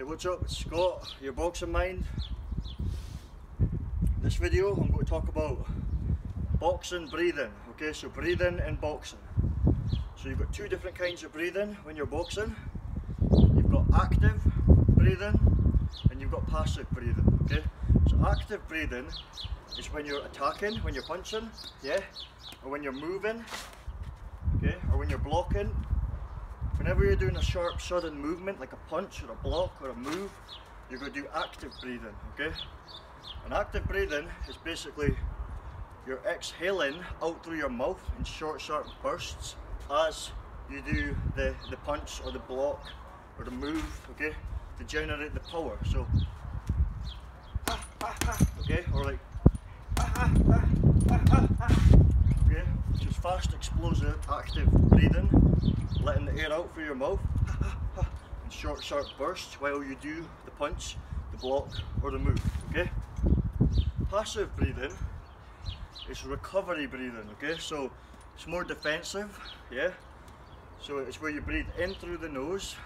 Hey, what's up? It's Scott, your boxing mind. In this video, I'm going to talk about boxing breathing. Okay, so breathing and boxing. So you've got two different kinds of breathing when you're boxing. You've got active breathing and you've got passive breathing. Okay, so active breathing is when you're attacking, when you're punching, yeah, or when you're moving, okay, or when you're blocking, Whenever you're doing a sharp sudden movement like a punch or a block or a move, you're going to do active breathing, okay? And active breathing is basically you're exhaling out through your mouth in short sharp bursts as you do the, the punch or the block or the move, okay? To generate the power. So, okay, or like, okay? Just fast, explosive, active breathing letting the air out through your mouth in short sharp bursts while you do the punch, the block or the move, okay? Passive breathing is recovery breathing, okay? So it's more defensive, yeah? So it's where you breathe in through the nose,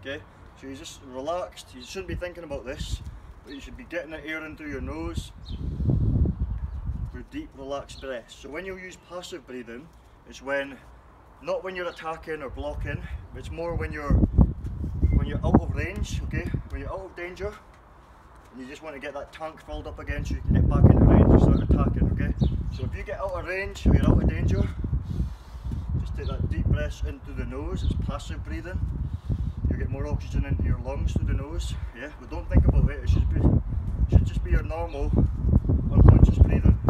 okay? So you're just relaxed, you shouldn't be thinking about this, but you should be getting the air in through your nose deep relaxed breaths. So when you use passive breathing, it's when, not when you're attacking or blocking, it's more when you're when you're out of range, okay? When you're out of danger, and you just want to get that tank filled up again so you can get back into range and start attacking, okay? So if you get out of range or you're out of danger, just take that deep breath into the nose, it's passive breathing. You get more oxygen into your lungs through the nose, yeah? But don't think about it, it should be, it should just be your normal unconscious breathing?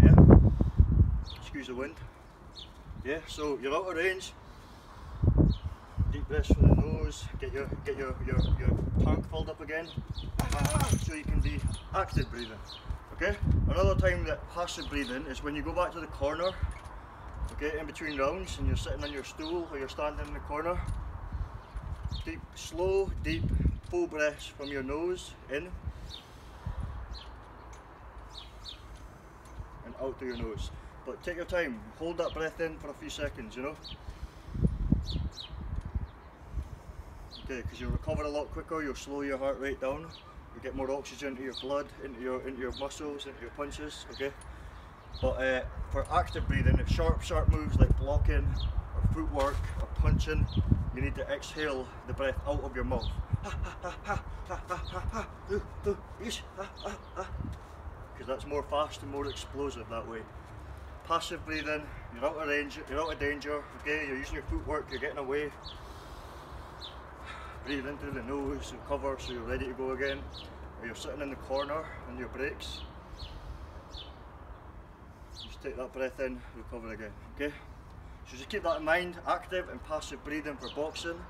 Excuse the wind. Yeah, so you're out of range. Deep breaths through the nose, get your get your, your, your tank filled up again. So you can be active breathing. Okay? Another time that passive breathing is when you go back to the corner, okay, in between rounds and you're sitting on your stool or you're standing in the corner. Deep, slow, deep, full breaths from your nose in and out through your nose. But take your time, hold that breath in for a few seconds, you know? Okay, because you'll recover a lot quicker, you'll slow your heart rate down, you get more oxygen into your blood, into your into your muscles, into your punches, okay? But uh, for active breathing, if sharp, sharp moves like blocking, or footwork, or punching, you need to exhale the breath out of your mouth. Because that's more fast and more explosive that way passive breathing, you're out of range, you're out of danger, okay, you're using your footwork, you're getting away. Breathe in through the nose and cover so you're ready to go again. Or you're sitting in the corner on your breaks. Just take that breath in, recover again, okay? So just keep that in mind, active and passive breathing for boxing,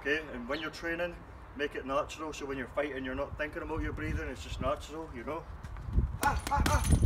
okay? And when you're training, make it natural so when you're fighting you're not thinking about your breathing, it's just natural, you know? Ah, ah, ah,